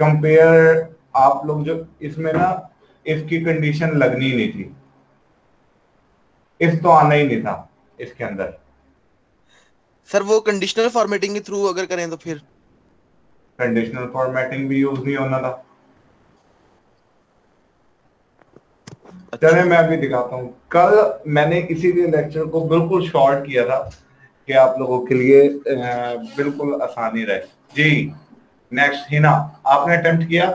Compare आप लोग जो इसमें ना इसकी कंडीशन लगनी नहीं थी। इस तो आना ही नहीं था इसके अंदर। सर वो कंडीशनल फॉर्मेटिंग के थ्रू अगर करें तो फिर? कंडीशनल फॉर्मेटिंग भी यूज़ नहीं होना था अच्छा। चले मैं अभी दिखाता हूँ। कल मैंने इसीलिए लेक्चर को बिल्कुल शॉर्ट किया था कि आप लोगों के लिए बिल्कुल आसानी रहे। जी। नेक्स्ट हिना आपने अटेम्प्ट किया?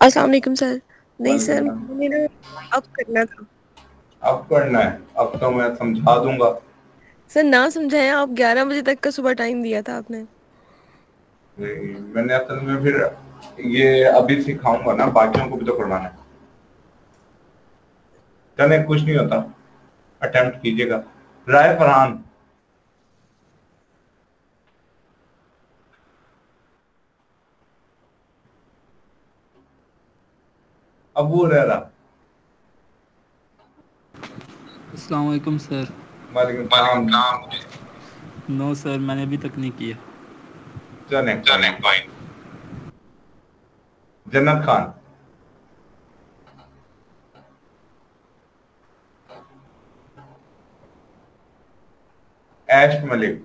अस्सलाम वालेकुम सर। नहीं सर मैंने ना अब करना था। अब करना है। अब तो मैं समझा दूँगा। सर ना समझाया आप 11 बजे तक का सुबह टाइम दिया था आपने। मैंने असल में फिर ये अभी सिखाऊँगा ना बाकियों को भी तो करवाना है। चले कुछ नहीं होता। अटेम्प्ट कीजिएगा। राय फरहान अबू रहरा अस्सलाम वालेकुम सर। वालेकुम सलाम। नो सर मैंने अभी तक नहीं किया। चले चले जन्नत खान। ऐश मलिक।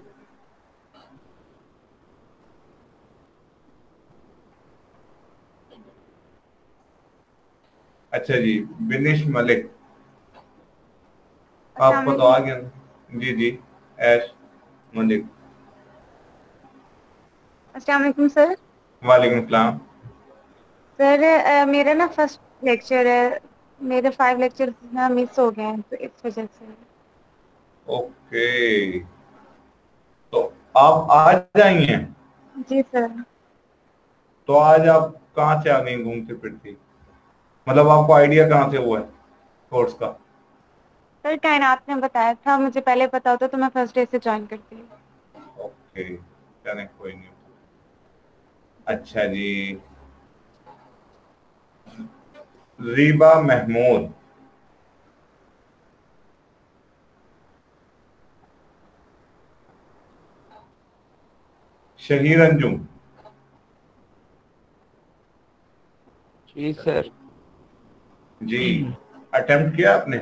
अच्छा जी बिनिश मलिक। आपको तो आ गया जी जी ऐश मलिक। अस्सलाम सर। वालेकुम सलाम। सर मेरा ना फ़र्स्ट लेक्चर है। मेरे फाइव लेक्चर ना मिस हो गए हैं तो इस वजह से। ओके। तो आप आज जाएँगे जी सर। तो आज आप कहाँ से आ गई घूमते फिरती? मतलब आपको आइडिया कहाँ से हुआ है कोर्स का? सर कायनात ने बताया था मुझे पहले पता होता तो मैं फ़र्स्ट डे से ज्वाइन करती। ओके चलें कोई नहीं। अच्छा जी। रीबा महमूद। शहीर अंजुम। जी सर। जी अटेम्प्ट किया आपने?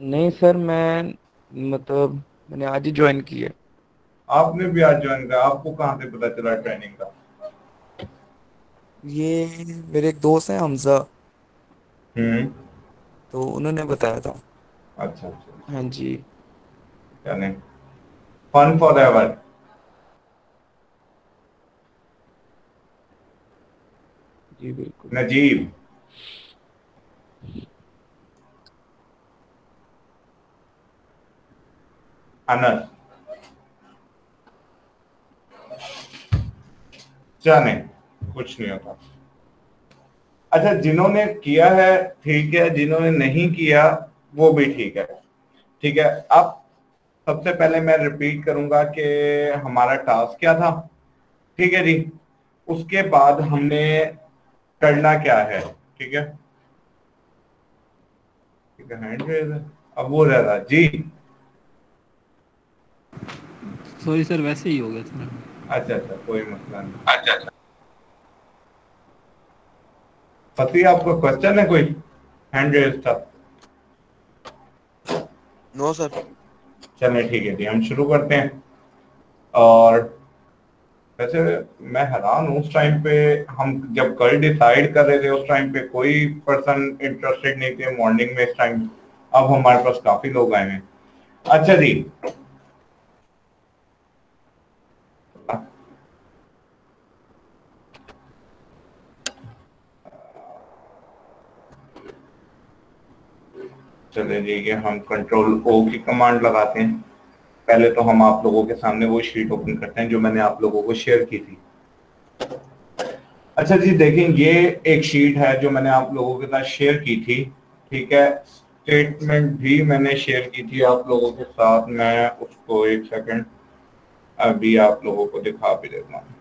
नहीं सर मैं मतलब मैंने आज ही ज्वाइन किया आपने भी आज ज्वाइन किया आपको कहाँ से पता चला ट्रेनिंग का? ये मेरे एक दोस्त हैं हमजा। हम्म। तो उन्होंने बताया था। अच्छा अच्छा। हाँ जी। चलें फन फॉर एवर जी बिल्कुल। नजीब। अनस जाने, कुछ नहीं होता। अच्छा जिन्होंने किया है, ठीक है, जिन्होंने नहीं किया, वो भी ठीक है। ठीक है, अब सबसे पहले मैं रिपीट करूँगा कि हमारा टास्क क्या था। ठीक है जी, उसके बाद हमने करना क्या है। ठीक है? ठीक है हैंड अब वो रह रहा जी। सॉरी सर वैसे ही हो गया था। अच्छा अच्छा कोई मसला नहीं। अच्छा अच्छा। फती आपका क्वेश्चन है कोई? हैंड रेज था। नो सर चलें ठीक है जी हम शुरू करते हैं। और वैसे मैं हैरान हूँ उस टाइम पे हम जब कल डिसाइड कर रहे थे उस टाइम पे कोई पर्सन इंटरेस्टेड नहीं थे मॉर्निंग में इस टाइम अब हमारे पास काफ़ी लोग आए हैं। अच्छा जी चले जी हम कंट्रोल ओ की कमांड लगाते हैं। पहले तो हम आप लोगों के सामने वो शीट ओपन करते हैं जो मैंने आप लोगों को शेयर की थी। अच्छा जी, देखें, ये एक शीट है जो मैंने आप लोगों के साथ शेयर की थी। ठीक है? स्टेटमेंट भी मैंने शेयर की थी आप लोगों के साथ। मैं उसको एक सेकंड अभी आप लोगों को दिखा भी देता हूँ।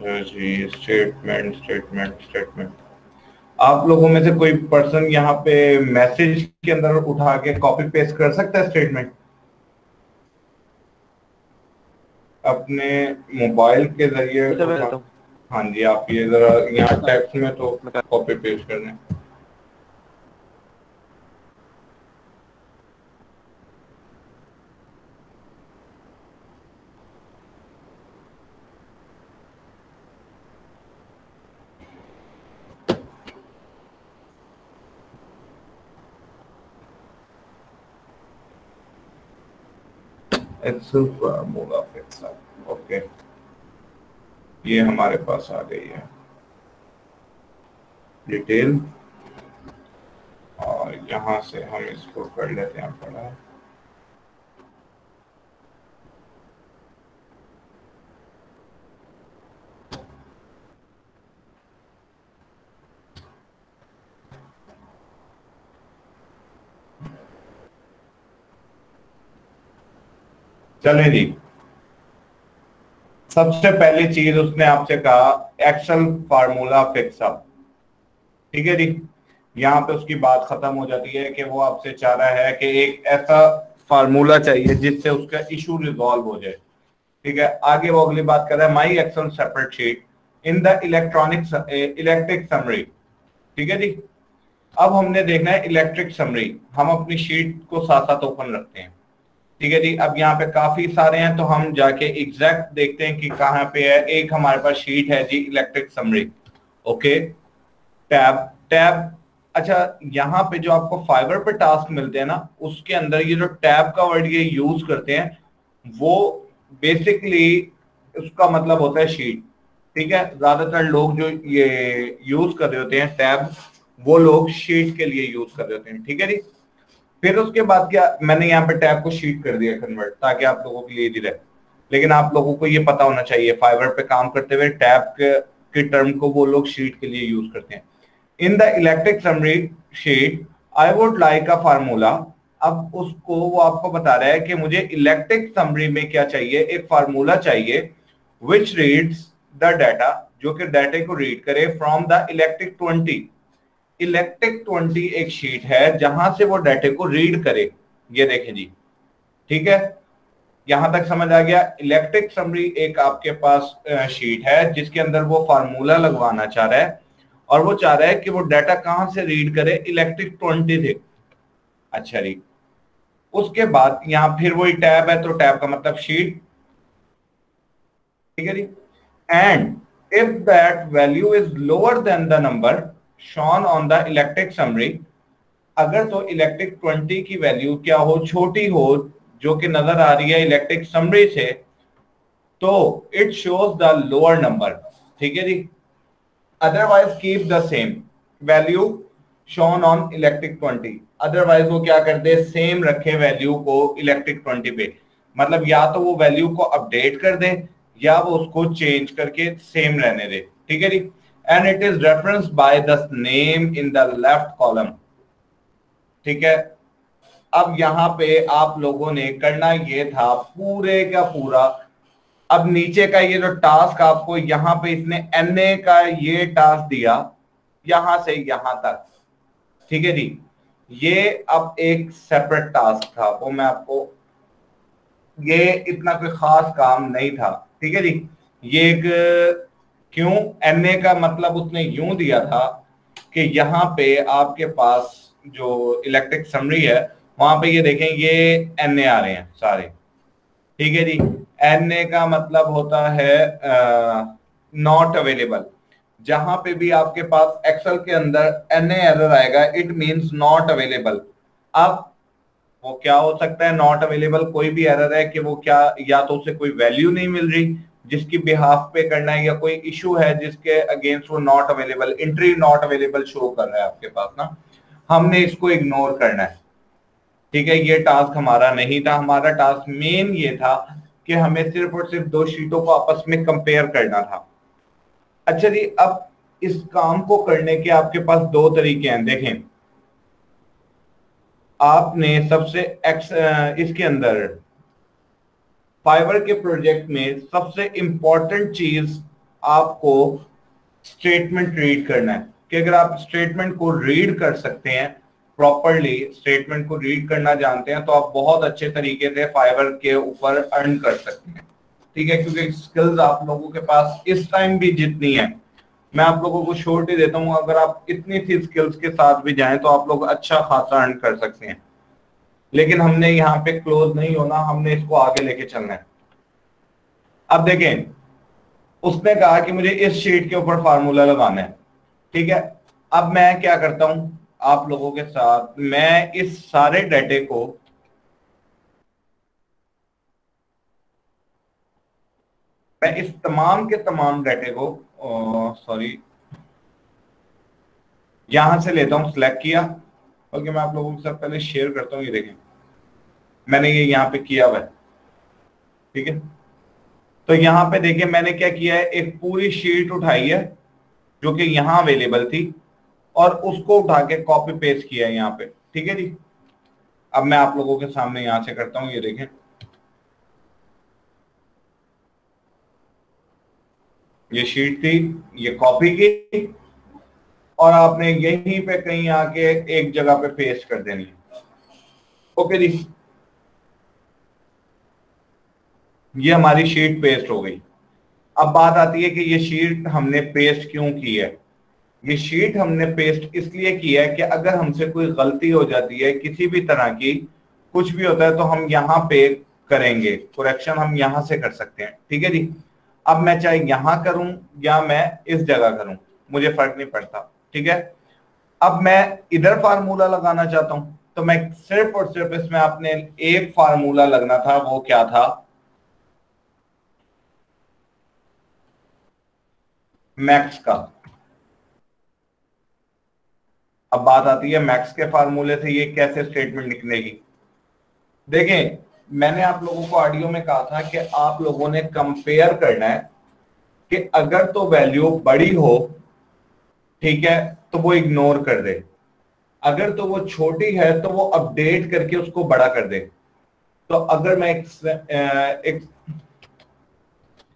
जी स्टेटमेंट स्टेटमेंट स्टेटमेंट आप लोगों में से कोई पर्सन यहाँ पे मैसेज के अंदर उठा के कॉपी पेस्ट कर सकता है स्टेटमेंट अपने मोबाइल के ज़रिए हूँ। हाँ जी आप ये जरा यहाँ टेक्स्ट में तो कॉपी पेस्ट कर दें एक्सेल फार्मूला ओके ये हमारे पास आ गई है। डिटेल और यहाँ से हम इसको कर लेते हैं, पढ़ा। चले जी। सबसे पहली चीज़ उसने आपसे कहा एक्सेल फार्मूला फिक्सअप ठीक है जी? यहाँ पे उसकी बात खत्म हो जाती है कि वो आपसे चाह रहा है कि एक ऐसा फार्मूला चाहिए जिससे उसका इशू रिजॉल्व हो जाए। ठीक है? आगे वो अगली बात कर रहा है my Excel separate sheet in the electronic electric summary ठीक है जी? अब हमने देखना है इलेक्ट्रिक समरी हम अपनी शीट को साथ साथ ओपन रखते हैं। ठीक है जी, अब यहाँ पे काफ़ी सारे हैं तो हम जाके एग्जैक्ट देखते हैं कि कहाँ पे है। एक हमारे पास शीट है जी electric summary okay tab tab अच्छा यहाँ पे जो आपको फाइबर पे टास्क मिलते हैं ना, उसके अंदर ये जो टैब का वर्ड ये यूज़ करते हैं, वो बेसिकली उसका मतलब होता है शीट ठीक है? ज़्यादातर लोग जो ये यूज़ कर रहे होते हैं टैब वो लोग शीट के लिए यूज़ कर रहे होते हैं। ठीक है जी? फिर उसके बाद क्या मैंने यहाँ पे टैब को शीट कर दिया कन्वर्ट ताकि आप लोगों के लिए इजी रहे। लेकिन आप लोगों को ये पता होना चाहिए फाइबर पे काम करते हुए टैब के, टर्म को वो लोग शीट के लिए यूज़ करते हैं। In the electric summary sheet I would like a formula अब उसको वो आपको बता रहा है कि मुझे इलेक्ट्रिक समरी में क्या चाहिए एक फार्मूला चाहिए विच रीड्स द डाटा जो कि डाटे को रीड करे from the electric twenty electric twenty एक शीट है, जहाँ से वो डाटे को रीड करे। ये देखें जी। ठीक है? यहाँ तक समझ आ गया। इलेक्ट्रिक समरी एक आपके पास शीट है, जिसके अंदर वो फार्मूला लगवाना चाह रहा है। और वो चाह रहा है कि वो डाटा कहाँ से रीड करे? इलेक्ट्रिक ट्वेंटी से। अच्छा जी। उसके बाद यहाँ फिर वही टैब है तो टैब का मतलब शीट ठीक है जी? And if that value is lower then the number shown on the electric summary अगर तो इलेक्ट्रिक 20 की वैल्यू क्या हो? छोटी हो, जो कि नज़र आ रही है इलेक्ट्रिक समरी से तो it shows the lower number ठीक है जी? Otherwise keep the same value shown on electric 20 otherwise वो क्या कर दे? सेम रखे वैल्यू को इलेक्ट्रिक 20 पे। मतलब या तो वो वैल्यू को अपडेट कर दे, या वो उसको चेंज करके सेम रहने दे। ठीक है जी? And it is reference by the name in the left column ठीक है? अब यहाँ पे आप लोगों ने करना ये था पूरे का पूरा। अब नीचे का ये जो टास्क आपको यहाँ पे इसने एन ए का ये टास्क दिया, यहाँ से यहाँ तक। ठीक है जी? ये अब एक सेपरेट टास्क था। वो मैं आपको ये इतना कोई खास काम नहीं था। ठीक है जी? ये एक क्यों? एन ए का मतलब उसने यूँ दिया था कि यहाँ पे आपके पास जो इलेक्ट्रिक समरी है, वहाँ पे ये देखें, ये एन ए आ रहे हैं सारे। ठीक है जी? एन ए का मतलब होता है नॉट अवेलेबल जहाँ पे भी आपके पास एक्सेल के अंदर एन एरर आएगा इट मींस नॉट अवेलेबल अब वो क्या हो सकता है? नॉट अवेलेबल कोई भी एरर है कि वो क्या, या तो उसे कोई वैल्यू नहीं मिल रही जिसकी बिहाफ पे करना है या कोई इशू है जिसके अगेंस्ट वो not available entry not available show कर रहा है आपके पास ना, हमने इसको इग्नोर करना है। ठीक है, ये टास्क हमारा नहीं था। हमारा टास्क मेन ये था कि हमें सिर्फ़ और सिर्फ़ दो शीटों को आपस में कंपेयर करना था। अच्छा जी, अब इस काम को करने के आपके पास दो तरीके हैं, देखें। आपने सबसे एक्स इसके अंदर फाइबर के प्रोजेक्ट में सबसे इंपॉर्टेंट चीज़ आपको स्टेटमेंट रीड करना है। कि अगर आप स्टेटमेंट को रीड कर सकते हैं प्रॉपरली स्टेटमेंट को रीड करना जानते हैं तो आप बहुत अच्छे तरीके से फाइबर के ऊपर अर्न कर सकते हैं। ठीक है? क्योंकि स्किल्स आप लोगों के पास इस टाइम भी जितनी है। मैं आप लोगों को श्योरिटी देता हूँ, अगर आप इतनी सी स्किल्स के साथ भी जाएँ तो आप लोग अच्छा खासा अर्न कर सकते हैं। लेकिन हमने यहाँ पे क्लोज नहीं होना, हमने इसको आगे लेके चलना है। अब देखें, उसने कहा कि मुझे इस शीट के ऊपर फार्मूला लगाना है, ठीक है? अब मैं क्या करता हूँ? आप लोगों के साथ, मैं इस सारे डेटे को मैं इस तमाम के तमाम डेटे को सॉरी यहाँ से लेता हूँ सिलेक्ट किया। ओके, मैं आप लोगों के साथ पहले शेयर करता हूँ, ये देखें। मैंने ये यहाँ पे किया हुआ है। ठीक है? तो यहाँ पे देखिए मैंने क्या किया है? एक पूरी शीट उठाई है, जो कि यहाँ अवेलेबल थी, और उसको उठा के कॉपी पेस्ट किया है यहाँ पे। ठीक है जी? अब मैं आप लोगों के सामने यहाँ से करता हूँ, ये देखें। ये शीट थी, ये कॉपी की और आपने यहीं पे कहीं आके एक जगह पे पेस्ट कर देनी है। ओके जी। ये हमारी शीट पेस्ट हो गई। अब बात आती है कि ये शीट हमने पेस्ट क्यों की है? ये शीट हमने पेस्ट इसलिए की है कि अगर हमसे कोई गलती हो जाती है किसी भी तरह की, कुछ भी होता है तो हम यहाँ पे करेंगे। करेक्शन हम यहाँ से कर सकते हैं। ठीक है जी? अब मैं चाहे यहाँ करूँ या मैं इस जगह करूँ, मुझे फ़र्क नहीं पड़ता। ठीक है? अब मैं इधर फार्मूला लगाना चाहता हूँ। तो मैं सिर्फ़ और सिर्फ़ इसमें आपने एक फार्मूला लगना था, वो क्या था? मैक्स का। अब बात आती है मैक्स के फार्मूले से ये कैसे स्टेटमेंट निकलेगी। देखें मैंने आप लोगों को ऑडियो में कहा था कि आप लोगों ने कंपेयर करना है कि अगर तो वैल्यू बड़ी हो ठीक है? तो वो इग्नोर कर दे। अगर तो वो छोटी है तो वो अपडेट करके उसको बड़ा कर दे। तो अगर मैं एक एक,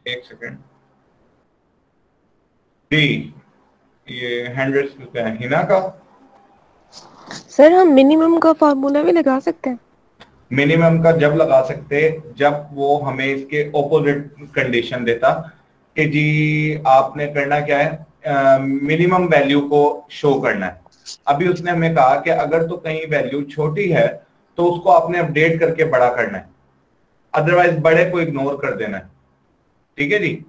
एक सेकेंड जी ये हंड्रेड हिना का? सर हम मिनिमम का फार्मूला भी लगा सकते हैं। मिनिमम का जब लगा सकते जब वो हमें इसके ऑपोजिट कंडीशन देता कि जी आपने करना क्या है? मिनिमम वैल्यू को शो करना है। अभी उसने हमें कहा कि अगर तो कहीं वैल्यू छोटी है तो उसको आपने अपडेट करके बड़ा करना है। अदरवाइज़ बड़े को इग्नोर कर देना है। ठीक है जी?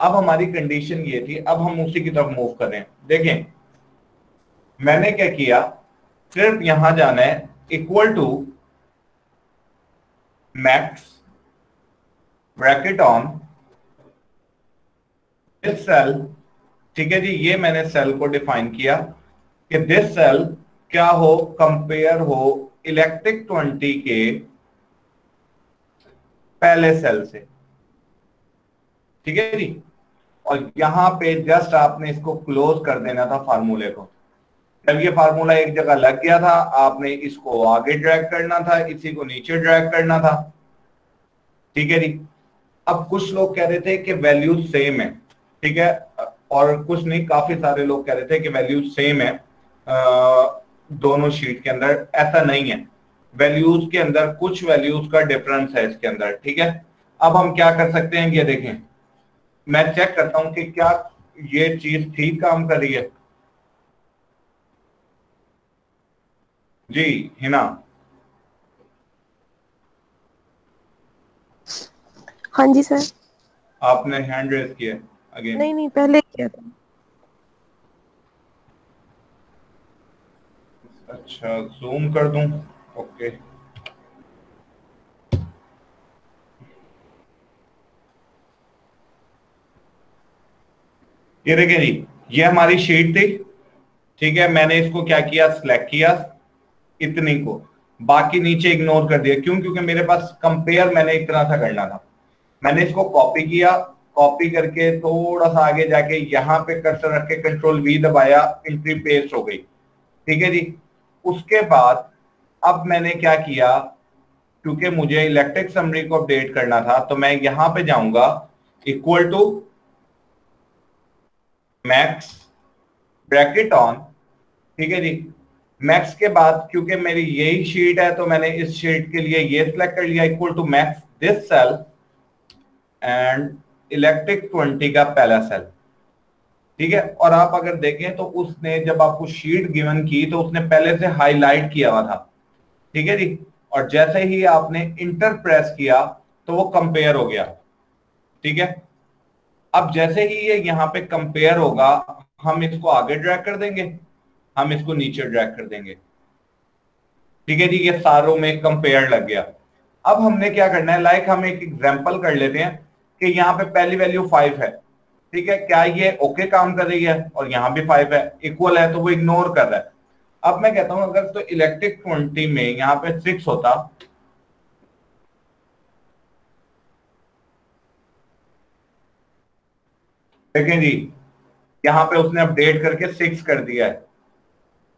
अब हमारी कंडीशन ये थी, अब हम उसी की तरफ़ मूव कर देखें, मैंने क्या किया? सिर्फ़ यहाँ जाना है equal to max bracket on this cell ठीक है जी, ये मैंने सेल को डिफाइन किया कि दिस सेल क्या हो कंपेयर हो इलेक्ट्रिक ट्वेंटी के पहले सेल से। ठीक है जी? और यहाँ पे जस्ट आपने इसको क्लोज कर देना था फार्मूले को। जब ये फार्मूला एक जगह लग गया था, आपने इसको आगे ड्रैग करना था, इसी को नीचे ड्रैग करना था। ठीक है जी? अब कुछ लोग कह रहे थे कि वैल्यू सेम है। ठीक है? और कुछ नहीं काफ़ी सारे लोग कह रहे थे कि वैल्यूज़ सेम है। आ, दोनों शीट के अंदर ऐसा नहीं है। वैल्यूज़ के अंदर कुछ वैल्यूज़ का डिफरेंस है इसके अंदर ठीक है? अब हम क्या कर सकते हैं ये देखें। मैं चेक करता हूँ कि क्या ये चीज़ ठीक काम कर रही है। जी हिना। हाँ जी सर। आपने हैंड रेज किया। अगेन नहीं नहीं पहले किया था। अच्छा जूम कर दूँ? ओके ये देखिए जी ये हमारी शीट थी। ठीक है मैंने इसको क्या किया? सिलेक्ट किया। इतनी को। बाकी नीचे इग्नोर कर दिया। क्यों? क्योंकि मेरे पास कंपेयर मैंने इतना सा करना था। मैंने इसको कॉपी किया कॉपी करके थोड़ा सा आगे जाके यहाँ पे कर्सर रख के कंट्रोल वी दबाया एंट्री पेस्ट हो गई। ठीक है जी? उसके बाद अब मैंने क्या किया, क्योंकि मुझे इलेक्ट्रिक समरी को अपडेट करना था तो मैं यहाँ पे जाऊँगा equal to max bracket on ठीक है जी? मैक्स के बाद, क्योंकि मेरी यही शीट है तो मैंने इस शीट के लिए ये सिलेक्ट कर लिया equal to max this cell and electric twenty का पहला सेल ठीक है? और आप अगर देखें तो उसने जब आपको शीट गिवन की तो उसने पहले से हाईलाइट किया हुआ था। ठीक है जी? और जैसे ही आपने इंटर प्रेस किया तो वो कंपेयर हो गया। ठीक है? अब जैसे ही ये यहाँ पे कंपेयर होगा, हम इसको आगे ड्रैग कर देंगे। हम इसको नीचे ड्रैग कर देंगे। ठीक है जी? ये सारों में कंपेयर लग गया। अब हमने क्या करना है? लाइक हम एक एग्जांपल कर लेते हैं। कि यहाँ पे पहली वैल्यू फाइव है। ठीक है? क्या ये ओके काम कर रही है? और यहाँ भी फाइव है। इक्वल है तो वो इग्नोर कर रहा है। अब मैं कहता हूँ, अगर तो इलेक्ट्रिक ट्वेंटी में यहाँ पे सिक्स होता। देखें जी, यहाँ पे उसने अपडेट करके सिक्स कर दिया है।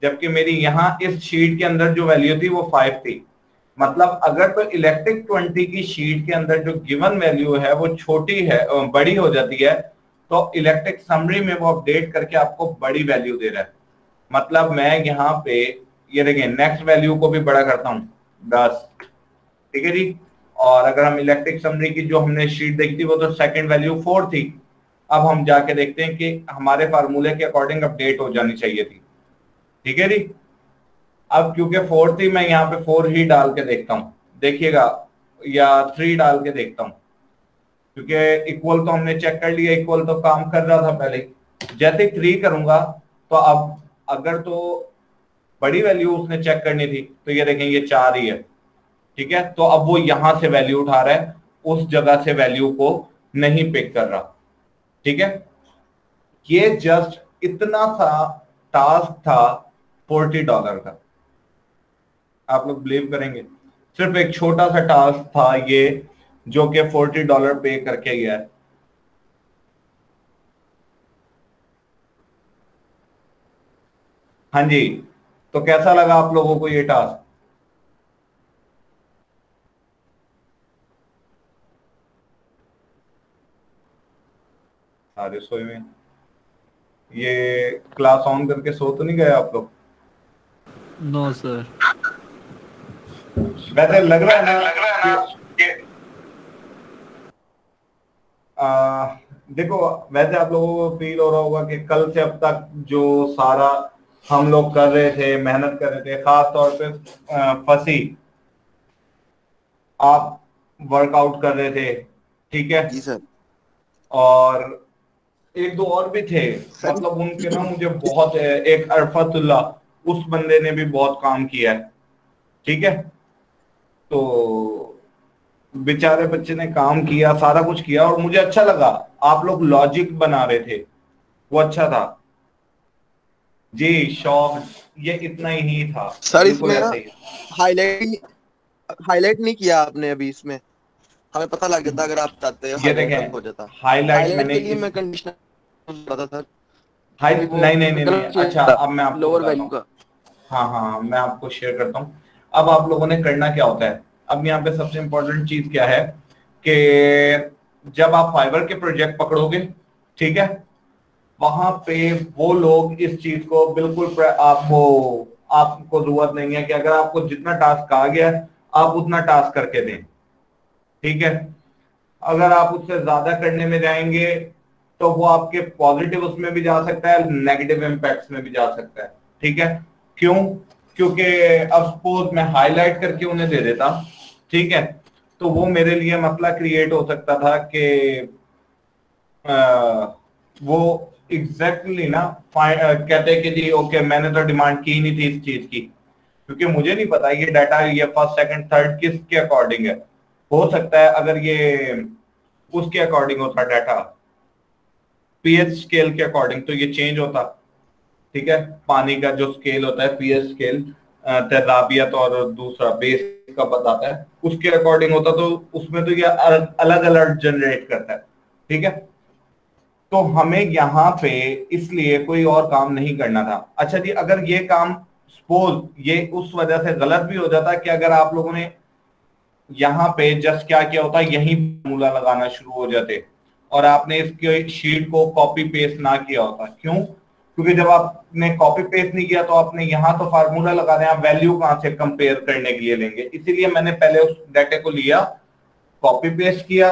जबकि मेरी यहाँ इस शीट के अंदर जो वैल्यू थी वो फाइव थी। मतलब अगर तो इलेक्ट्रिक ट्वेंटी की शीट के अंदर जो गिवन वैल्यू है, वो छोटी है बड़ी हो जाती है तो इलेक्ट्रिक समरी में वो अपडेट करके आपको बड़ी वैल्यू दे रहा है। मतलब मैं यहाँ पे, ये देखिए नेक्स्ट वैल्यू को भी बड़ा करता हूँ। दस। ठीक है जी? और अगर हम इलेक्ट्रिक समरी की जो हमने शीट देखी थी, वो तो सेकंड वैल्यू फोर थी। अब हम जाके देखते हैं कि हमारे फार्मूले के अकॉर्डिंग अपडेट हो जानी चाहिए थी। ठीक है जी? अब क्योंकि फोर थी मैं यहाँ पे फोर ही डाल के देखता हूँ। देखिएगा, या थ्री डाल के देखता हूँ। क्योंकि इक्वल तो हमने चेक कर लिया इक्वल तो काम कर रहा था पहले जैसे थ्री करूँगा तो अब अगर तो बड़ी वैल्यू उसने चेक करनी थी तो ये देखें, ये चार ही है। ठीक है? तो अब वो यहाँ से वैल्यू उठा रहा है, उस जगह से वैल्यू को नहीं पिक कर रहा। ठीक है? ये जस्ट इतना सा टास्क था फोर्टी डॉलर का। आप लोग बिलीव करेंगे। सिर्फ़ एक छोटा सा टास्क था ये, जो कि फोर्टी डॉलर पे करके गया है। हाँ जी तो कैसा लगा आप लोगों को ये टास्क सारे सोए में ये क्लास ऑन करके सो तो नहीं गए आप लोग? नो सर वैसे लग रहा है ना लग रहा है ना कि आ, देखो वैसे आप लोगों को फील हो रहा होगा कि कल से अब तक जो सारा हम लोग कर रहे थे मेहनत कर रहे थे खास तौर पे फंसी आप वर्कआउट कर रहे थे ठीक है? जी सर। और एक दो और भी थे मतलब उनके ना मुझे बहुत एक अरफतुल्ला उस बंदे ने भी बहुत काम किया है ठीक है? तो बेचारे बच्चे ने काम किया सारा कुछ किया और मुझे अच्छा लगा। आप लोग लॉजिक बना रहे थे। वो अच्छा था। जी शौक ये इतना ही था। सर इसमें ना हाईलाइट हाईलाइट नहीं किया आपने अभी इसमें। हमें पता लग जाता अगर आप चाहते हो ये देखें हो जाता। हाईलाइट मैंने के लिए मैं कंडीशनर बताता सर हाई नहीं नहीं नहीं, नहीं। अच्छा अब मैं आपको लोअर वैल्यू का। हाँ हाँ मैं आपको शेयर करता हूँ। अब आप लोगों ने करना क्या होता है? अब यहाँ पे सबसे इंपॉर्टेंट चीज़ क्या है कि जब आप फाइबर के प्रोजेक्ट पकड़ोगे, ठीक है? वहाँ पे वो लोग इस चीज़ को बिल्कुल आपको आपको ज़रूरत नहीं है कि अगर आपको जितना टास्क आ गया, आप उतना टास्क करके दें। ठीक है? अगर आप उससे ज़्यादा करने में जाएँगे तो वो आपके पॉजिटिव उसमें भी जा सकता है नेगेटिव इम्पैक्ट में भी जा सकता है। ठीक है? क्यों? क्योंकि अब सपोज़ मैं हाईलाइट करके उन्हें दे देता, ठीक है? तो वो मेरे लिए मसला क्रिएट हो सकता था कि वो एग्जैक्टली exactly ना कहते कि जी ओके मैंने तो डिमांड की नहीं थी इस चीज़ की। क्योंकि मुझे नहीं पता ये डाटा ये फ़र्स्ट सेकंड थर्ड किसके अकॉर्डिंग है। हो सकता है अगर ये उसके अकॉर्डिंग होता डाटा पीएच स्केल के अकॉर्डिंग तो ये चेंज होता। ठीक है? पानी का जो स्केल होता है पीएच स्केल तेजाबियत और दूसरा बेस का बताता है। उसके अकॉर्डिंग होता तो उसमें तो ये अलग अलग जनरेट करता है। ठीक है? तो हमें यहाँ पे इसलिए कोई और काम नहीं करना था। अच्छा जी, अगर ये काम सपोज़ ये उस वजह से गलत भी हो जाता कि अगर आप लोगों ने यहाँ पे जस्ट क्या किया होता, यही फॉर्मूला लगाना शुरू हो जाते। और आपने इसके शीट को कॉपी पेस्ट ना किया होता। क्यों? क्योंकि जब आपने कॉपी पेस्ट नहीं किया तो आपने यहाँ तो फार्मूला लगा दें आप वैल्यू कहाँ से कंपेयर करने के लिए लेंगे? इसीलिए मैंने पहले उस डाटे को लिया कॉपी पेस्ट किया,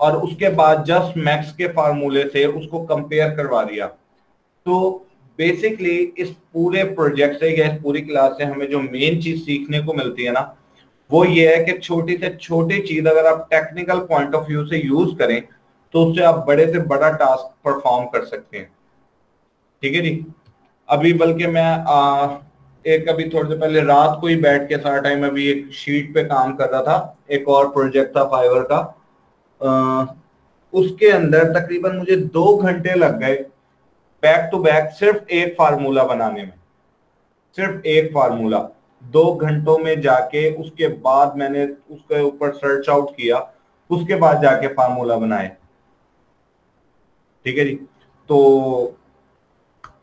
और उसके बाद जस्ट मैक्स के फार्मूले से उसको कंपेयर करवा दिया। तो बेसिकली इस पूरे प्रोजेक्ट से या इस पूरी क्लास से हमें जो मेन चीज़ सीखने को मिलती है ना, वो ये है कि छोटी से छोटी चीज़ अगर आप टेक्निकल पॉइंट ऑफ़ व्यू से यूज़ करें तो उससे आप बड़े से बड़ा टास्क परफॉर्म कर सकते हैं। ठीक है जी? अभी बल्कि मैं आ, एक अभी थोड़ी देर पहले रात को ही बैठ के सारा टाइम अभी एक शीट पे काम कर रहा था एक और प्रोजेक्ट था फाइवर का। आ, उसके अंदर तकरीबन मुझे दो घंटे लग गए बैक टू बैक सिर्फ़ एक फार्मूला बनाने में। सिर्फ़ एक फार्मूला दो घंटों में जाके उसके बाद मैंने उसके ऊपर सर्च आउट किया उसके बाद जाके फार्मूला बनाए। ठीक है जी? तो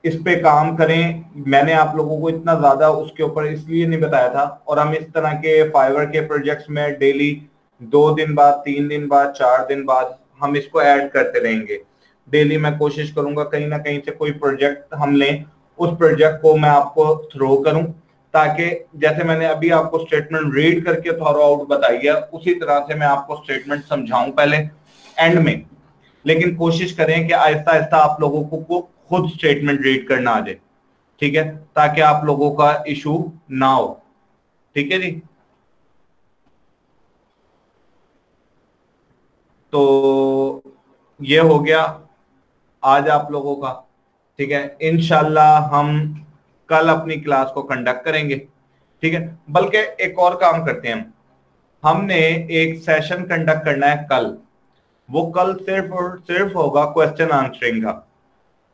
इस पे काम करें। मैंने आप लोगों को इतना ज़्यादा उसके ऊपर इसलिए नहीं बताया था। और हम इस तरह के फाइवर के प्रोजेक्ट्स में डेली दो दिन बाद, तीन दिन बाद, चार दिन बाद हम इसको ऐड करते रहेंगे। डेली मैं कोशिश करूँगा कहीं ना कहीं से कोई प्रोजेक्ट हम लें। उस प्रोजेक्ट को मैं आपको थ्रो करूँ ताकि जैसे मैंने अभी आपको स्टेटमेंट रीड करके थोरो आउट बताई है, उसी तरह से मैं आपको स्टेटमेंट समझाऊं पहले एंड में। लेकिन कोशिश करें कि आहिस्ता आहिस्ता आप लोगों को खुद स्टेटमेंट रीड करना आ जाए ठीक है? ताकि आप लोगों का इशू ना हो, ठीक है जी? तो ये हो गया आज आप लोगों का, ठीक है? इनशाला हम कल अपनी क्लास को कंडक्ट करेंगे, ठीक है? बल्कि एक और काम करते हैं हम। हमने एक सेशन कंडक्ट करना है कल। वो कल सिर्फ़ और सिर्फ़ होगा क्वेश्चन आंसरिंग का।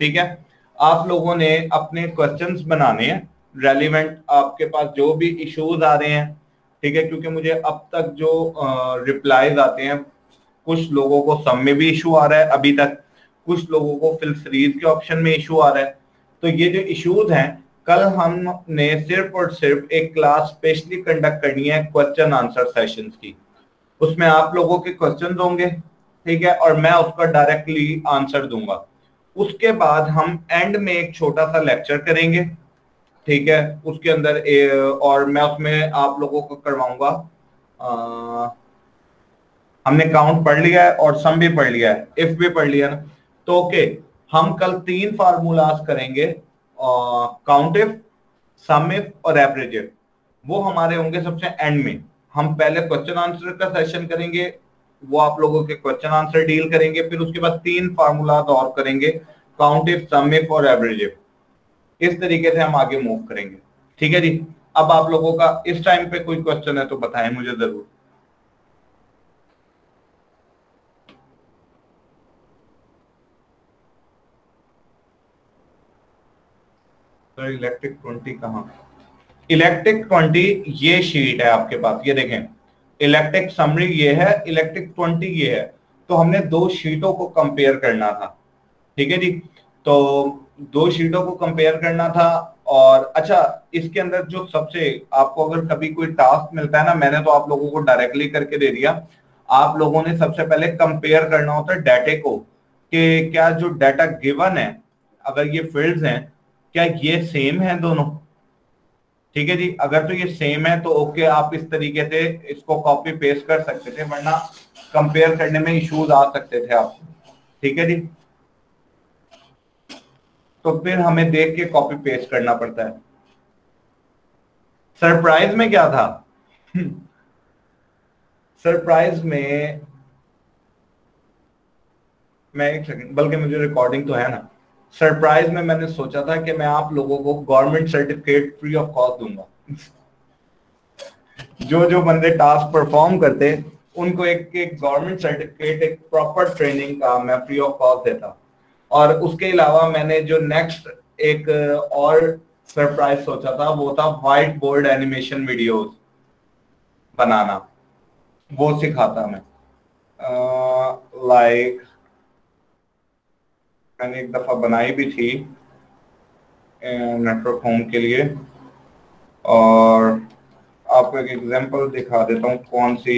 ठीक है? आप लोगों ने अपने क्वेश्चंस बनाने हैं। रेलिवेंट आपके पास जो भी इश्यूज़ आ रहे हैं, ठीक है? क्योंकि मुझे अब तक जो रिप्लाईज आते हैं, कुछ लोगों को सब में भी इशू आ रहा है अभी तक। कुछ लोगों को फिल सीरीज़ के ऑप्शन में इशू आ रहा है। तो ये जो इश्यूज़ हैं, कल हमने सिर्फ़ और सिर्फ़ एक क्लास स्पेशली कंडक्ट करनी है क्वेश्चन आंसर सेशंस की। उसमें आप लोगों के क्वेश्चंस होंगे, ठीक है? और मैं उसका डायरेक्टली आंसर दूँगा। उसके बाद हम एंड में एक छोटा सा लेक्चर करेंगे ठीक है? उसके अंदर ए, और मैं उसमें आप लोगों को करवाऊँगा। हमने काउंट पढ़ लिया है और सम भी पढ़ लिया है। इफ़ भी पढ़ लिया ना। तो ओके हम कल तीन फार्मूलाज करेंगे। काउंट इफ़ सम इफ़ और एवरेज इफ़ वो हमारे होंगे सबसे एंड में। हम पहले क्वेश्चन आंसर का सेशन करेंगे वो आप लोगों के क्वेश्चन आंसर डील करेंगे, फिर उसके बाद तीन फार्मूला और करेंगे काउंट इफ़ सम इफ़ और एवरेज इफ़ इस तरीके से हम आगे मूव करेंगे। ठीक है जी? अब आप लोगों का इस टाइम पे कोई क्वेश्चन है तो बताएँ मुझे ज़रूर। इलेक्ट्रिक ट्वेंटी कहा? इलेक्ट्रिक ट्वेंटी ये शीट है आपके पास, ये देखें। इलेक्ट्रिक समरी ये है इलेक्ट्रिक ट्वेंटी ये है। तो हमने दो शीटों को कंपेयर करना था। ठीक है जी? तो दो शीटों को कंपेयर करना था और अच्छा इसके अंदर जो सबसे आपको अगर कभी कोई टास्क मिलता है ना, मैंने तो आप लोगों को डायरेक्टली करके दे दिया। आप लोगों ने सबसे पहले कंपेयर करना होता है डाटे को कि क्या जो डाटा गिवन है, अगर ये फील्ड्स हैं, क्या ये सेम है दोनों? ठीक है जी? अगर तो ये सेम है तो ओके आप इस तरीके से इसको कॉपी पेस्ट कर सकते थे, वरना कंपेयर करने में इश्यूज़ आ सकते थे आप। ठीक है जी? तो फिर हमें देख के कॉपी पेस्ट करना पड़ता है। सरप्राइज़ में क्या था? सरप्राइज़ में, मैं एक सेकंड बल्कि मुझे रिकॉर्डिंग तो है ना। सरप्राइज़ में मैंने सोचा था कि मैं आप लोगों को government certificate free of cost दूँगा। जो जो बंदे टास्क परफॉर्म करते उनको एक एक गवर्नमेंट सर्टिफिकेट एक प्रॉपर ट्रेनिंग का मैं फ्री ऑफ़ कॉस्ट देता। और उसके अलावा मैंने जो नेक्स्ट एक और सरप्राइज़ सोचा था वो था व्हाइट बोर्ड एनिमेशन वीडियोस बनाना। वो सिखाता मैं। लाइक uh, like, मैंने एक दफ़ा बनाई भी थी नेटवर्क होम के लिए। और आपको एक एग्जांपल दिखा देता हूँ कौन सी।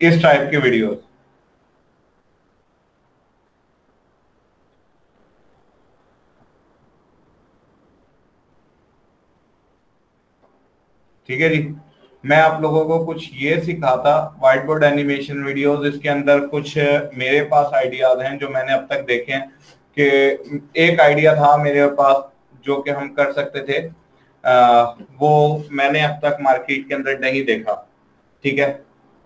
इस टाइप की वीडियोस ठीक है जी? मैं आप लोगों को कुछ ये सिखाता व्हाइट बोर्ड एनिमेशन वीडियोस इसके अंदर कुछ मेरे पास आइडियाज़ हैं जो मैंने अब तक देखे हैं कि एक आइडिया था मेरे पास जो कि हम कर सकते थे आ, वो मैंने अब तक मार्केट के अंदर नहीं देखा ठीक है?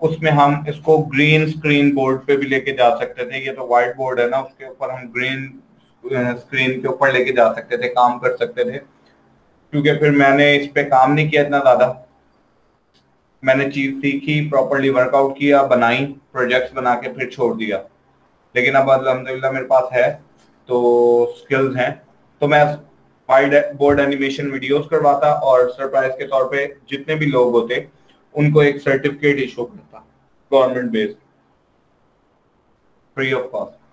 उसमें हम इसको ग्रीन स्क्रीन बोर्ड पे भी लेके जा सकते थे ये तो व्हाइट बोर्ड है ना उसके ऊपर हम ग्रीन स्क्रीन के ऊपर लेके जा सकते थे काम कर सकते थे। क्योंकि फिर मैंने इस पे काम नहीं किया इतना ज़्यादा। मैंने चीज़ सीखी प्रॉपरली वर्कआउट किया, बनाई प्रोजेक्ट्स बना के फिर छोड़ दिया। लेकिन अब अलहमदिल्ला मेरे पास है तो स्किल्स हैं। तो मैं वाइड बोर्ड एनिमेशन वीडियोस करवाता और सरप्राइज़ के तौर पे जितने भी लोग होते, उनको एक सर्टिफिकेट इशू करता government based free of cost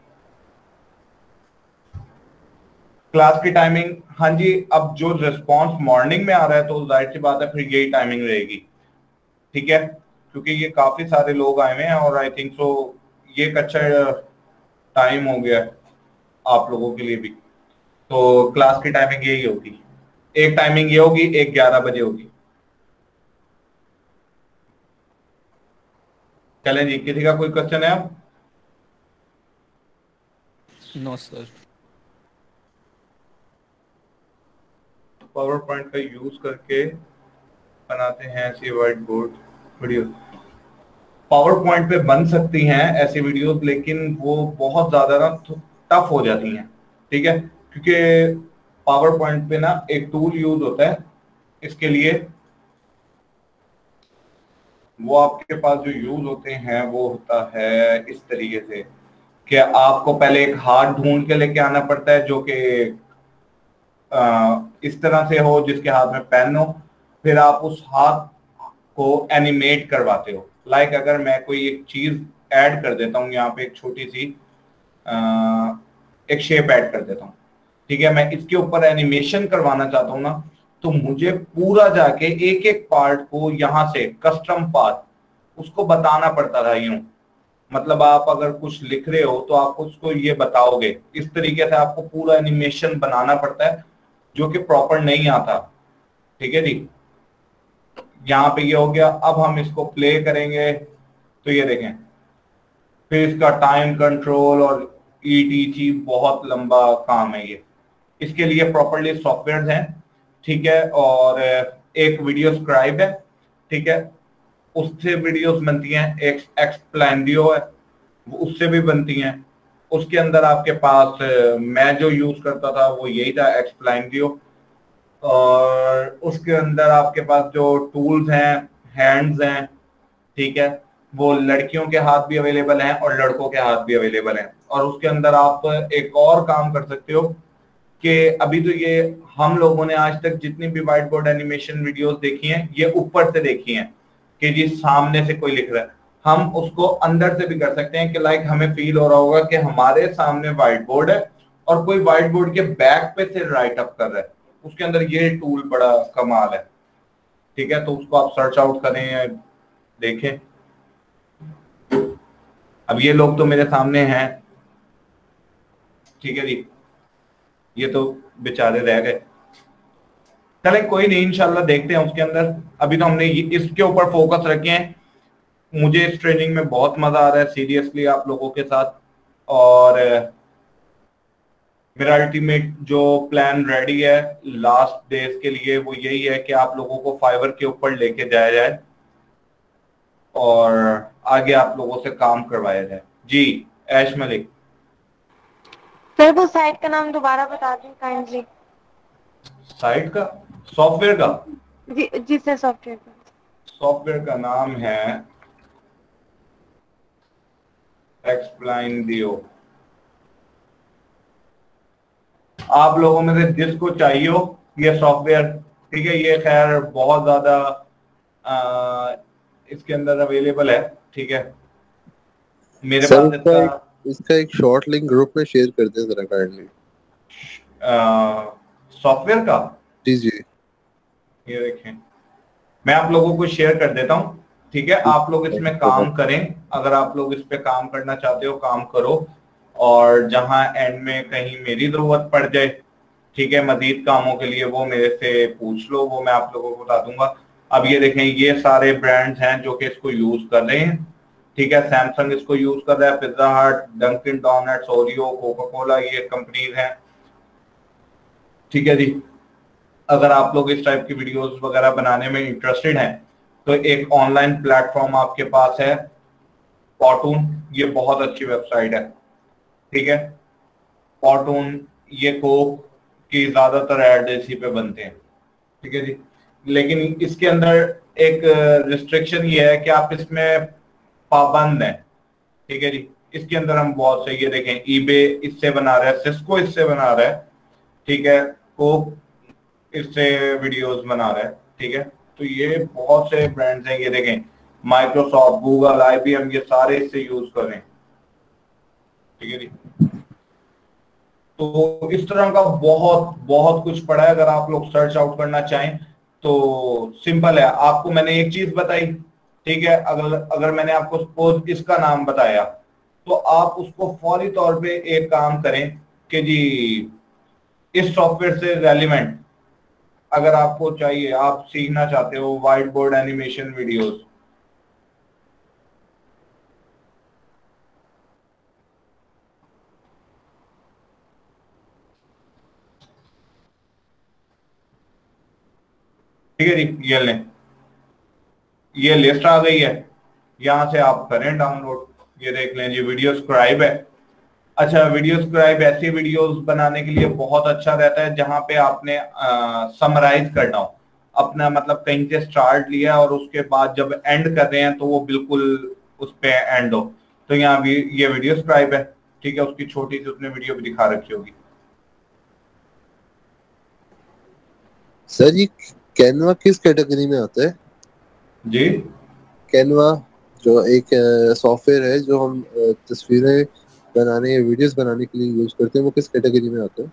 class की टाइमिंग हाँ जी, अब जो रिस्पांस मॉर्निंग में आ रहा है तो ज़ाहिर सी बात है फिर यही टाइमिंग रहेगी। ठीक है? क्योंकि ये काफ़ी सारे लोग आए हुए हैं और आई थिंक सो ये एक अच्छा टाइम हो गया आप लोगों के लिए भी। तो क्लास की टाइमिंग यही होगी। एक टाइमिंग ये होगी, एक ग्यारह बजे होगी। चलें जी, किसी का कोई क्वेश्चन है आप? नो सर पावर पॉइंट का यूज़ करके बनाते हैं ऐसी white board video power point पे बन सकती हैं ऐसी वीडियोस लेकिन वो बहुत ज़्यादा ना टफ हो जाती हैं, ठीक है? क्योंकि पावर पॉइंट पे ना एक टूल यूज़ होता है, इसके लिए वो आपके पास जो यूज़ होते हैं, वो होता है इस तरीके से कि आपको पहले एक हाथ ढूंढ के लेके आना पड़ता है, जो कि इस तरह से हो जिसके हाथ में पेन हो, फिर आप उस हाथ को एनिमेट करवाते हो। लाइक like अगर मैं कोई एक चीज़ ऐड कर देता हूँ, यहाँ पे एक छोटी सी एक शेप ऐड कर देता हूँ। ठीक है, मैं इसके ऊपर एनिमेशन करवाना चाहता हूँ ना तो मुझे पूरा जाके एक एक पार्ट को यहाँ से कस्टम पार्ट उसको बताना पड़ता था यूँ। मतलब आप अगर कुछ लिख रहे हो तो आप उसको ये बताओगे। इस तरीके से आपको पूरा एनिमेशन बनाना पड़ता है। जो कि प्रॉपर नहीं आता। ठीक है जी? यहाँ पे ये हो गया, अब हम इसको प्ले करेंगे। तो ये देखें, फिर इसका टाइम कंट्रोल और ईटीसी बहुत लंबा काम है ये। इसके लिए प्रॉपरली सॉफ्टवेयर हैं, ठीक है? और एक वीडियो स्क्राइब है, ठीक है? उससे वीडियोस बनती हैं, एक एक्सप्लेंडियो है, उससे भी बनती हैं। उसके अंदर आपके पास मैं जो यूज़ करता था वो यही था एक्सप्लेंडियो और उसके अंदर आपके पास जो टूल्स हैं हैंड्स हैं, ठीक है, वो लड़कियों के हाथ भी अवेलेबल हैं और लड़कों के हाथ भी अवेलेबल हैं। और उसके अंदर आप एक और काम कर सकते हो कि अभी तो ये हम लोगों ने आज तक जितनी भी व्हाइट बोर्ड एनिमेशन वीडियोस देखी हैं, ये ऊपर से देखी हैं कि जी सामने से कोई लिख रहा है। हम उसको अंदर से भी कर सकते हैं कि लाइक हमें फील हो रहा होगा कि हमारे सामने व्हाइट बोर्ड है और कोई व्हाइट बोर्ड के बैक पे से राइट अप कर रहा है। उसके अंदर ये टूल बड़ा कमाल है। ठीक है तो उसको आप सर्च आउट करें देखें। अब ये लोग तो मेरे सामने हैं। ठीक है जी, ये तो बेचारे रह गए। चले, कोई नहीं, इंशाल्लाह देखते हैं उसके अंदर। अभी तो हमने इसके ऊपर फोकस रखे हैं। मुझे इस ट्रेनिंग में बहुत मज़ा आ रहा है सीरियसली आप लोगों के साथ। और मेरा अल्टीमेट जो प्लान रेडी है लास्ट डेज़ के लिए वो यही है कि आप लोगों को फाइबर के ऊपर लेके जाया जाए और आगे आप लोगों से काम करवाया जाए। जी ऐश मलिक। सर वो साइट का नाम दोबारा बता दें काइंडली साइट का? सॉफ्टवेयर का? जी जी सर सॉफ्टवेयर का। सॉफ्टवेयर का नाम है एक्सप्लाइन दियो। आप लोगों में से जिसको चाहिए हो ये सॉफ्टवेयर ठीक है ये खैर बहुत ज़्यादा इसके अंदर अवेलेबल है ठीक है। मेरे पास इसका, इसका एक शॉर्ट लिंक ग्रुप में शेयर कर दे जरा काइंडली सॉफ्टवेयर का? जी जी। ये देखें। मैं आप लोगों को शेयर कर देता हूँ। ठीक है? आप लोग इसमें काम करें। अगर आप लोग इस पे काम करना चाहते हो काम करो। और जहाँ एंड में कहीं मेरी ज़रूरत पड़ जाए ठीक है? मजीद कामों के लिए वो मेरे से पूछ लो वो मैं आप लोगों को बता दूँगा। अब ये देखें ये सारे ब्रांड्स हैं जो कि इसको यूज़ कर रहे हैं। ठीक है? सैमसंग इसको यूज़ कर रहा है Pizza Hut Dunkin Donuts Oreo Coca Cola ये कंपनीज़ हैं। ठीक है जी? अगर आप लोग इस टाइप की वीडियोस वगैरह बनाने में इंटरेस्टेड हैं तो एक ऑनलाइन प्लेटफॉर्म आपके पास है पॉटून ये बहुत अच्छी वेबसाइट है, ठीक है? पॉटून ये कोक की ज़्यादातर एड इसी पे बनते हैं, ठीक है जी? लेकिन इसके अंदर एक रिस्ट्रिक्शन ये है कि आप इसमें पाबंद हैं, ठीक है जी? इसके अंदर हम बहुत से, ये देखें ईबे इससे बना रहा है सिस्को इससे बना रहा है, ठीक है? कोक इससे वीडियोस बना रहा है, ठीक है? तो ये बहुत से ब्रांड्स हैं, ये देखें माइक्रोसॉफ्ट गूगल आईबीएम ये सारे इससे यूज़ कर रहे हैं। ठीक है जी? तो इस तरह का बहुत बहुत कुछ पड़ा है, अगर आप लोग सर्च आउट करना चाहें तो सिंपल है। आपको मैंने एक चीज़ बताई, ठीक है? अगर अगर मैंने आपको सपोज़ इसका नाम बताया तो आप उसको फौरी तौर पे एक काम करें कि जी, इस सॉफ्टवेयर से रेलिवेंट अगर आपको चाहिए, आप सीखना चाहते हो व्हाइट बोर्ड एनिमेशन वीडियोस ठीक है जी, ये लें। ये लिस्ट आ गई है। यहाँ से आप करें डाउनलोड ये देख लें जी वीडियो स्क्राइब है। अच्छा वीडियो स्क्राइब ऐसी वीडियोस बनाने के लिए बहुत अच्छा रहता है जहाँ पे आपने समराइज करना हो। अपना मतलब कहीं से स्टार्ट लिया और उसके बाद जब एंड कर रहे हैं तो वो बिल्कुल उस पे एंड हो। तो यहाँ भी ये वीडियो स्क्राइब है ठीक है? उसकी छोटी सी उसने वीडियो भी दिखा रखी होगी। सर ये कैनवा किस कैटेगरी में आता है? जी। कैनवा जो एक सॉफ्टवेयर है जो हम तस्वीरें बनाने या वीडियोस बनाने के लिए यूज़ करते हैं, वो किस कैटेगरी में आता है?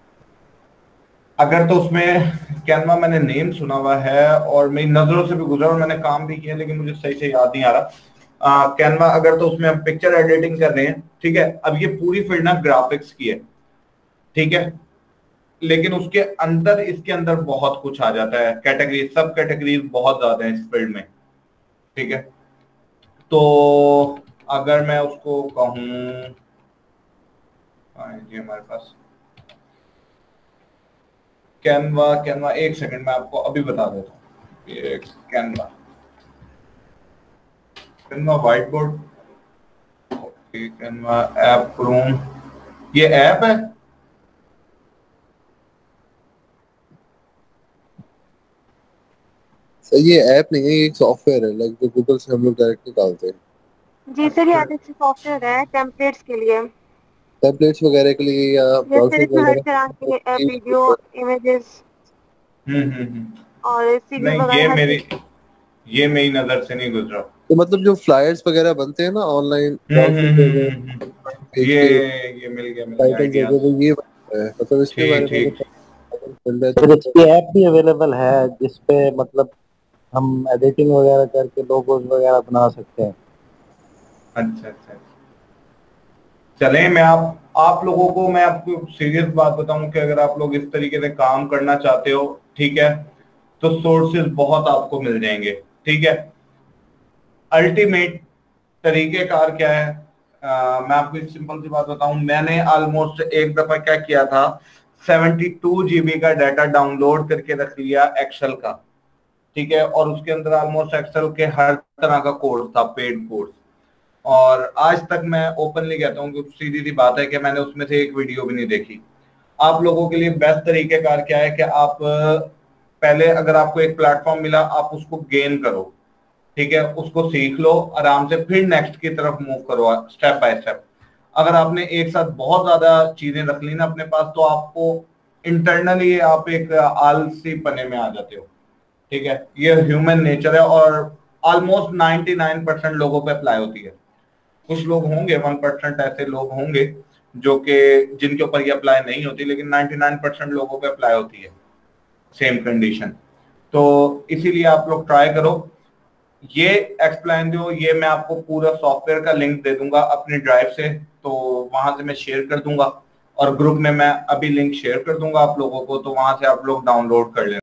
अगर तो उसमें कैनवा मैंने नेम सुना हुआ है और मेरी नज़रों से भी गुजरा और मैंने काम भी किया, लेकिन मुझे सही से याद नहीं आ रहा। कैनवा, अगर तो उसमें हम पिक्चर एडिटिंग कर रहे हैं, ठीक है? अब ये पूरी फ़ील्ड ना ग्राफिक्स की है, ठीक है? लेकिन उसके अंदर, इसके अंदर बहुत कुछ आ जाता है। कैटेगरी सब कैटेगरीज बहुत ज़्यादा है इस फ़ील्ड में, ठीक है? तो अगर मैं उसको कहूँ जी हमारे पास। कैनवा कैनवा एक सेकंड में आपको अभी बता देता हूँ। ये Canva Canva white board Canva app room ये ऐप है? सर ये ऐप नहीं है ये एक सॉफ्टवेयर है। लाइक जो गूगल से हम लोग डायरेक्ट निकालते हैं। जी सर ये अलग सॉफ्टवेयर है टेम्पलेट्स के लिए। टेम्पलेट्स वगैरह के लिए या ब्राउजिंग वगैरह के वीडियो इमेजेस हम्म हम्म और नहीं वगैरह ये मेरी ये मेरी नज़र से नहीं गुजरा। तो मतलब जो फ्लायर्स वगैरह बनते हैं ना ऑनलाइन हम्म, हम्म, हम्म। ये ये मिल गया मिल गया टाइटल जो वो ये मतलब इसके बारे में है फिर इसकी ऐप भी अवेलेबल है जिसपे मतलब हम एडिटिंग वगैरह करके लोगोज वगैरह बना सकते हैं। अच्छा अच्छा। चलें मैं आप आप लोगों को मैं आपको सीरियस बात बताऊँ कि अगर आप लोग इस तरीके से काम करना चाहते हो ठीक है तो सोर्सेज बहुत आपको मिल जाएँगे ठीक है। अल्टीमेट तरीकेकार क्या है? आ, मैं आपको एक सिंपल सी बात बताऊँ मैंने ऑलमोस्ट एक दफ़ा क्या किया था? 72 जीबी का डाटा डाउनलोड करके रख लिया एक्सेल का ठीक है और उसके अंदर ऑलमोस्ट एक्सेल के हर तरह का कोर्स था पेड कोर्स और आज तक मैं ओपनली कहता हूँ कि सीधी सी बात है कि मैंने उसमें से एक वीडियो भी नहीं देखी। आप लोगों के लिए बेस्ट तरीकेकार क्या है कि आप, पहले अगर आपको एक प्लेटफॉर्म मिला, आप उसको गेन करो, ठीक है? उसको सीख लो, आराम से फिर नेक्स्ट की तरफ़ मूव करो स्टेप बाय स्टेप अगर आपने एक साथ बहुत ज़्यादा चीज़ें रख ली ना अपने पास तो आपको इंटरनली आप एक आलसी पने में आ जाते हो, ठीक है? ये ह्यूमन नेचर है और ऑलमोस्ट 99 परसेंट लोगों पे अप्लाई होती है। कुछ लोग होंगे वन परसेंट ऐसे लोग होंगे, जो कि जिनके ऊपर ये अप्लाई नहीं होती, लेकिन 99 परसेंट लोगों पे अप्लाई होती है सेम कंडीशन तो इसीलिए आप लोग ट्राई करो। ये एक्सप्लेन दो, ये मैं आपको पूरा सॉफ्टवेयर का लिंक दे दूँगा अपने ड्राइव से तो वहाँ से मैं शेयर कर दूँगा, और ग्रुप में मैं अभी लिंक शेयर कर दूँगा आप लोगों को तो वहाँ से आप लोग डाउनलोड कर लेना।